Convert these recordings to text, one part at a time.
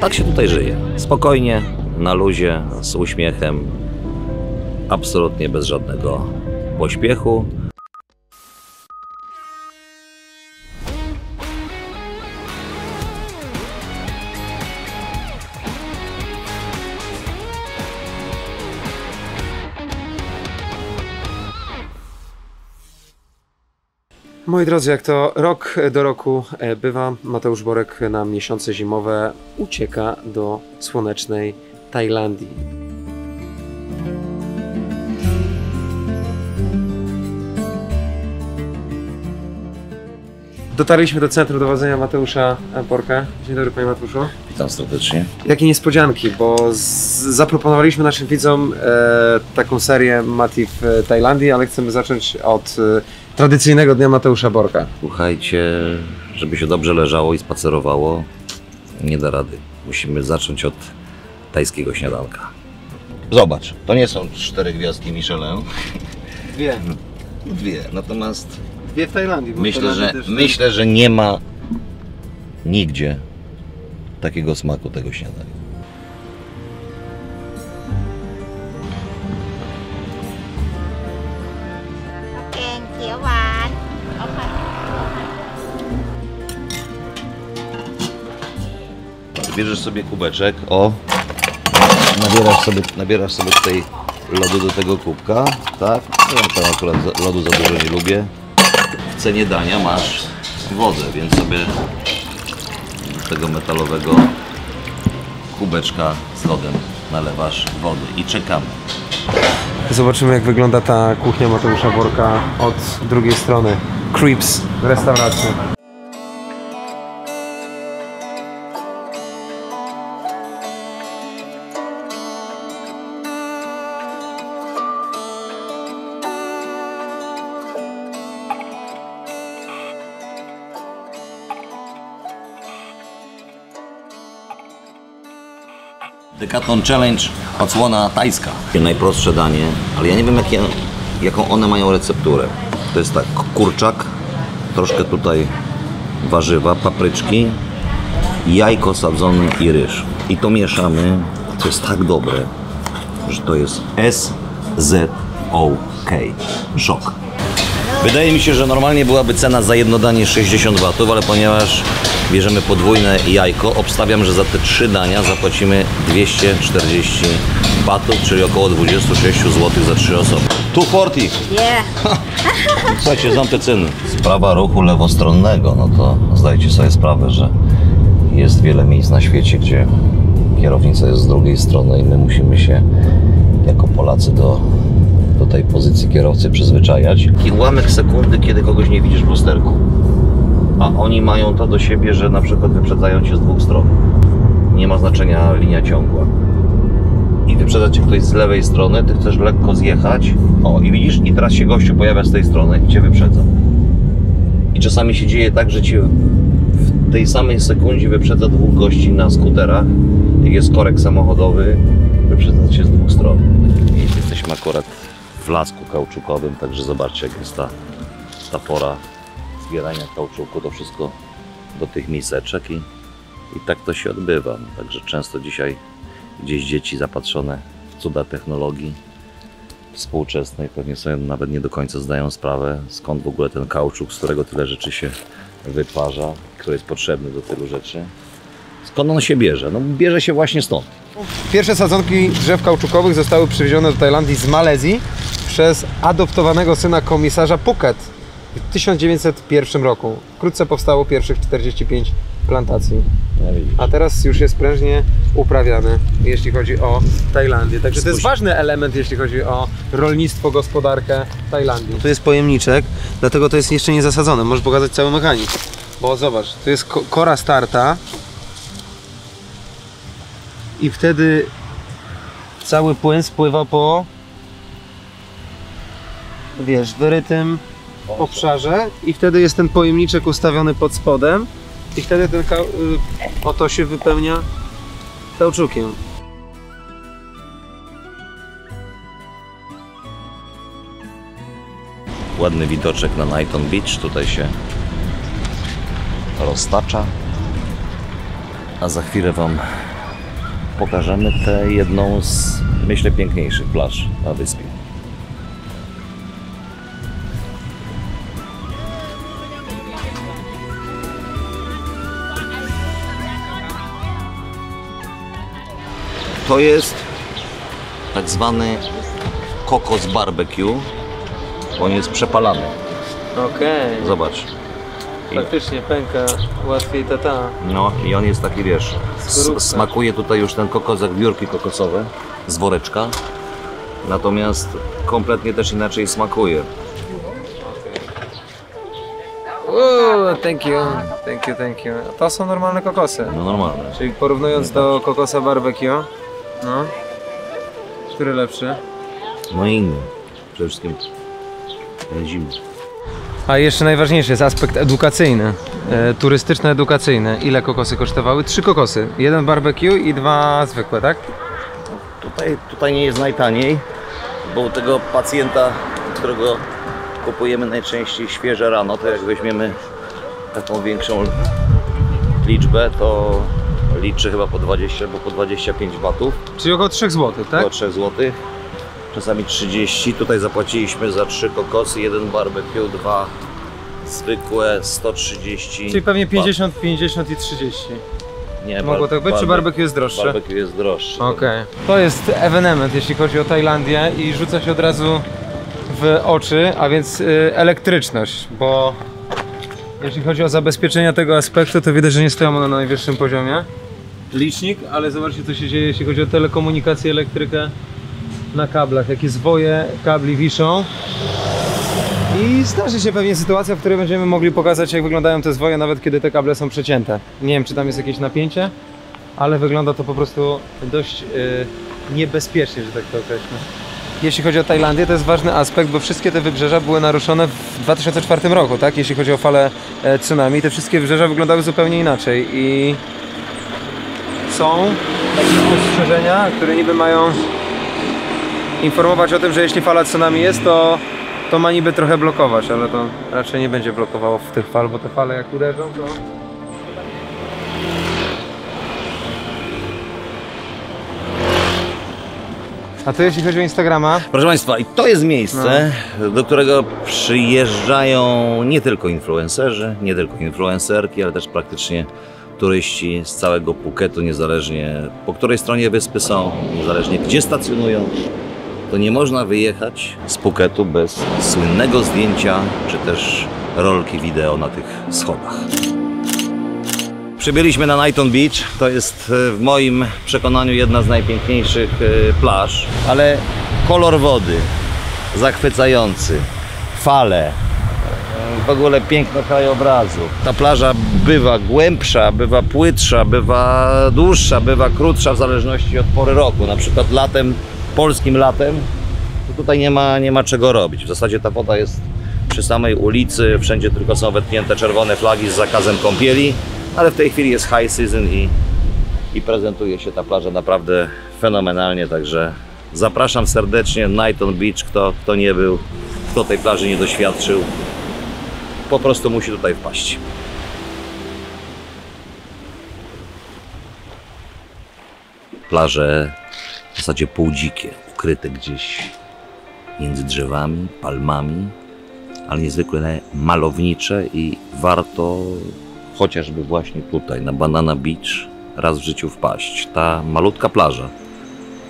Tak się tutaj żyje. Spokojnie, na luzie, z uśmiechem, absolutnie bez żadnego pośpiechu. Moi drodzy, jak to rok do roku e, bywa, Mateusz Borek na miesiące zimowe ucieka do słonecznej Tajlandii. Dotarliśmy do centrum dowodzenia Mateusza Borka. Dzień dobry panie Mateuszu. Witam serdecznie. Jakie niespodzianki, bo zaproponowaliśmy naszym widzom e, taką serię Mati w Tajlandii, ale chcemy zacząć od e, tradycyjnego dnia Mateusza Borka. Słuchajcie, żeby się dobrze leżało i spacerowało, nie da rady. Musimy zacząć od tajskiego śniadanka. Zobacz, to nie są cztery gwiazdki Michelin, Dwie. dwie. Natomiast Dwie w Tajlandii. bo myślę, że, też- myślę, że nie ma nigdzie takiego smaku tego śniadania. Bierzesz sobie kubeczek, o, nabierasz sobie, nabierasz sobie tutaj lodu do tego kubka, tak? Ja tam akurat lodu za dużo nie lubię. W cenie dania masz wodę, więc sobie do tego metalowego kubeczka z lodem nalewasz wody i czekamy. Zobaczymy jak wygląda ta kuchnia Mateusza Borka od drugiej strony. Creeps, restauracja. Decathlon Challenge odsłona tajska. Najprostsze danie, ale ja nie wiem jakie, jaką one mają recepturę. To jest tak, kurczak, troszkę tutaj warzywa, papryczki, jajko sadzone i ryż. I to mieszamy, to jest tak dobre, że to jest S-Z-O-K. Szok. Wydaje mi się, że normalnie byłaby cena za jedno danie 60 watów, ale ponieważ bierzemy podwójne jajko, obstawiam, że za te trzy dania zapłacimy 240 batów, czyli około 26 zł za trzy osoby. 240! Yeah. Słuchajcie, znam te ceny. Sprawa ruchu lewostronnego, no to zdajcie sobie sprawę, że jest wiele miejsc na świecie, gdzie kierownica jest z drugiej strony i my musimy się jako Polacy do, do tej pozycji kierowcy przyzwyczajać. Taki ułamek sekundy, kiedy kogoś nie widzisz w lusterku. A oni mają to do siebie, że na przykład wyprzedzają cię z dwóch stron. Nie ma znaczenia linia ciągła. I wyprzedza cię ktoś z lewej strony, ty chcesz lekko zjechać. O, i widzisz, i teraz się gościu pojawia z tej strony i cię wyprzedza. I czasami się dzieje tak, że cię w tej samej sekundzie wyprzedza dwóch gości na skuterach. Jest korek samochodowy, wyprzedza cię z dwóch stron. Jesteśmy akurat w lasku kauczukowym, także zobaczcie, jak jest ta, ta pora zbierania kauczuku, to wszystko do tych miseczek i, i tak to się odbywa. No, Także często dzisiaj gdzieś dzieci zapatrzone w cuda technologii współczesnej pewnie sobie nawet nie do końca zdają sprawę, skąd w ogóle ten kauczuk, z którego tyle rzeczy się wytwarza, który jest potrzebny do tylu rzeczy. Skąd on się bierze? No bierze się właśnie stąd. Pierwsze sadzonki drzew kauczukowych zostały przywiezione do Tajlandii z Malezji przez adoptowanego syna komisarza Phuket w 1901 roku. Wkrótce powstało pierwszych 45 plantacji. Widzisz. A teraz już jest prężnie uprawiany, jeśli chodzi o Tajlandię. Także to jest ważny element, jeśli chodzi o rolnictwo, gospodarkę Tajlandii. To jest pojemniczek, dlatego to jest jeszcze nie zasadzone. Możesz pokazać cały mechanizm. Bo zobacz, to jest ko- kora starta i wtedy cały płyn spływa po wiesz, wyrytym obszarze i wtedy jest ten pojemniczek ustawiony pod spodem i wtedy ten y, oto się wypełnia kauczukiem. Ładny widoczek na Nighton Beach, tutaj się roztacza. A za chwilę Wam pokażemy tę jedną z, myślę, piękniejszych plaż na wyspie. To jest tak zwany kokos barbecue. On jest przepalany. Okej. Zobacz. Faktycznie pęka łatwiej tata. No i on jest taki, wiesz, smakuje tutaj już ten kokos jak biurki kokosowe z woreczka. Natomiast kompletnie też inaczej smakuje. Uuu, thank you, thank you, thank you. To są normalne kokosy. No normalne. Czyli porównując do kokosa barbecue, no, który lepszy? No inny. Przede wszystkim e, zimny. A jeszcze najważniejszy jest aspekt edukacyjny, e, turystyczno-edukacyjny. Ile kokosy kosztowały? Trzy kokosy. Jeden barbecue i dwa zwykłe, tak? Tutaj, tutaj nie jest najtaniej, bo u tego pacjenta, którego kupujemy najczęściej świeże rano, to jak weźmiemy taką większą liczbę, to liczy chyba po 20 albo po 25 batów. Czyli około 3 zł, tak? Około 3 zł. Czasami 30. Tutaj zapłaciliśmy za 3 kokosy, jeden barbecue, dwa zwykłe 130. Czyli pewnie 50, 50 i 30. Nie, Mogło tak być, czy barbe- barbecue jest droższe? Barbecue jest droższy. Okej. To jest ewenement, jeśli chodzi o Tajlandię i rzuca się od razu w oczy, a więc y, elektryczność, bo jeśli chodzi o zabezpieczenia tego aspektu, to widać, że nie stoją one na najwyższym poziomie. Licznik, ale zobaczcie co się dzieje, jeśli chodzi o telekomunikację, elektrykę na kablach, jakie zwoje kabli wiszą. I zdarzy się pewnie sytuacja, w której będziemy mogli pokazać, jak wyglądają te zwoje, nawet kiedy te kable są przecięte. Nie wiem, czy tam jest jakieś napięcie, ale wygląda to po prostu dość y, niebezpiecznie, że tak to określę. Jeśli chodzi o Tajlandię, to jest ważny aspekt, bo wszystkie te wybrzeża były naruszone w 2004 roku, tak? Jeśli chodzi o falę e, tsunami, te wszystkie wybrzeża wyglądały zupełnie inaczej i są takie ostrzeżenia, które niby mają informować o tym, że jeśli fala tsunami jest, to, to ma niby trochę blokować, ale to raczej nie będzie blokowało w tych fal, bo te fale jak uderzą, to A to jeśli chodzi o Instagrama, Proszę Państwa, i to jest miejsce, do którego przyjeżdżają nie tylko influencerzy, nie tylko influencerki, ale też praktycznie turyści z całego Phuketu, niezależnie po której stronie wyspy są, niezależnie gdzie stacjonują. To nie można wyjechać z Phuketu bez słynnego zdjęcia, czy też rolki wideo na tych schodach. Przybyliśmy na Nighton Beach. To jest e, w moim przekonaniu jedna z najpiękniejszych e, plaż, ale kolor wody zachwycający, fale, e, w ogóle piękno krajobrazu. Ta plaża bywa głębsza, bywa płytsza, bywa dłuższa, bywa krótsza w zależności od pory roku. Na przykład latem, polskim latem, to tutaj nie ma, nie ma czego robić. W zasadzie ta woda jest przy samej ulicy, wszędzie tylko są wetknięte czerwone flagi z zakazem kąpieli, ale w tej chwili jest high season i, i prezentuje się ta plaża naprawdę fenomenalnie, także zapraszam serdecznie Nighton Beach, kto, kto nie był, kto tej plaży nie doświadczył, po prostu musi tutaj wpaść. Plaże w zasadzie półdzikie, ukryte gdzieś między drzewami, palmami, ale niezwykle malownicze i warto chociażby właśnie tutaj na Banana Beach raz w życiu wpaść. Ta malutka plaża,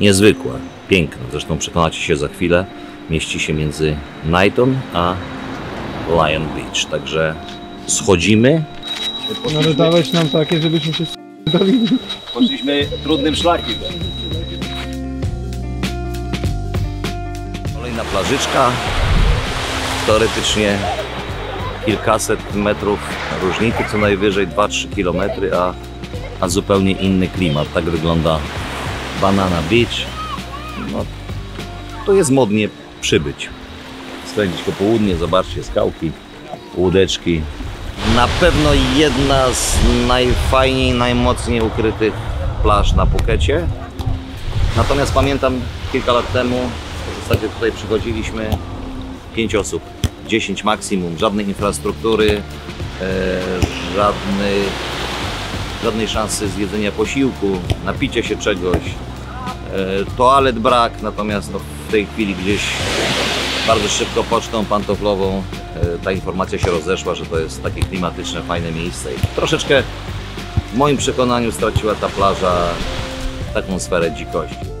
niezwykła, piękna, zresztą przekonacie się za chwilę, mieści się między Nighton a Lion Beach, także schodzimy. no dodałeś nam takie, żebyśmy się. Poszliśmy trudnym szlakiem. Kolejna plażyczka. Teoretycznie kilkaset metrów różnicy, co najwyżej 2-3 km, a, a zupełnie inny klimat. Tak wygląda Banana Beach. No, tu jest modnie przybyć. Spędzić popołudnie, zobaczcie skałki, łódeczki, na pewno jedna z najfajniej, najmocniej ukrytych plaż na Phukecie. Natomiast pamiętam kilka lat temu, w zasadzie tutaj przychodziliśmy 5 osób, 10 maksimum, żadnej infrastruktury, e, żadnych, żadnej szansy zjedzenia posiłku, napicia się czegoś. E, Toalet brak, natomiast no, w tej chwili gdzieś bardzo szybko pocztą pantoflową ta informacja się rozeszła, że to jest takie klimatyczne, fajne miejsce. I troszeczkę w moim przekonaniu straciła ta plaża taką sferę dzikości.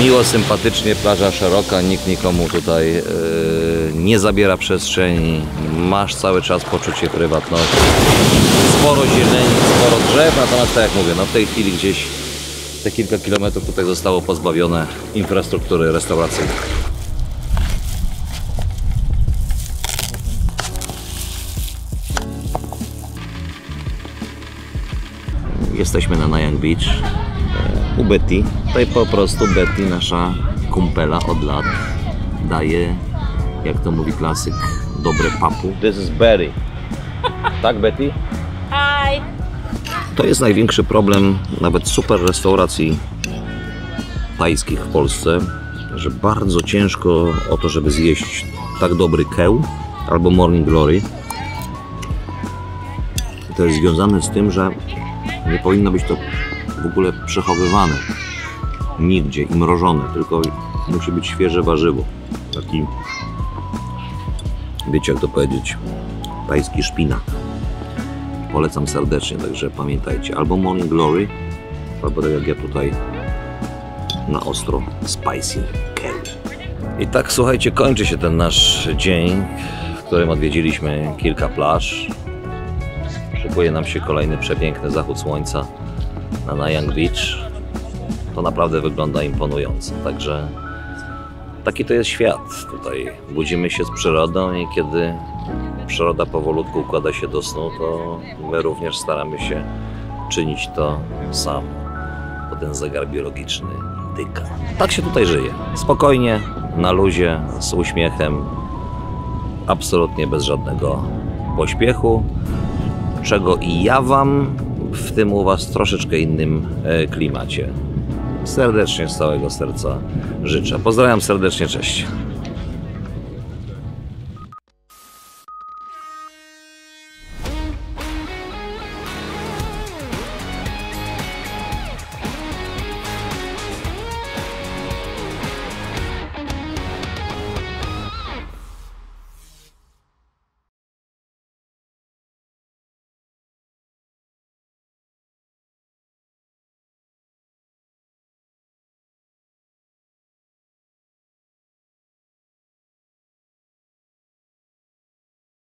Miło, sympatycznie, plaża szeroka, nikt nikomu tutaj e, nie zabiera przestrzeni, masz cały czas poczucie prywatności. Sporo zieleni, sporo drzew, natomiast tak jak mówię, no w tej chwili gdzieś te kilka kilometrów tutaj zostało pozbawione infrastruktury restauracyjnej. Jesteśmy na Nayang Beach e, u Betty. Tutaj po prostu Betty, nasza kumpela od lat, daje, jak to mówi klasyk, dobre papu. This is Betty. Tak, Betty? To jest największy problem nawet super restauracji tajskich w Polsce, że bardzo ciężko o to, żeby zjeść tak dobry keł albo morning glory. To jest związane z tym, że nie powinno być to w ogóle przechowywane nigdzie i mrożone, tylko musi być świeże warzywo. Taki, wiecie jak to powiedzieć, tajski szpinak. Polecam serdecznie, także pamiętajcie, albo Morning Glory, albo tak jak ja tutaj na ostro Spicy Curry. I tak słuchajcie, kończy się ten nasz dzień, w którym odwiedziliśmy kilka plaż. Szykuje nam się kolejny przepiękny zachód słońca na Nayang Beach. To naprawdę wygląda imponująco, także taki to jest świat. Tutaj budzimy się z przyrodą i kiedy przyroda powolutku układa się do snu, to my również staramy się czynić to samo, bo ten zegar biologiczny tyka. Tak się tutaj żyje. Spokojnie, na luzie, z uśmiechem, absolutnie bez żadnego pośpiechu, czego i ja Wam w tym u Was troszeczkę innym e, klimacie serdecznie z całego serca życzę. Pozdrawiam serdecznie, cześć.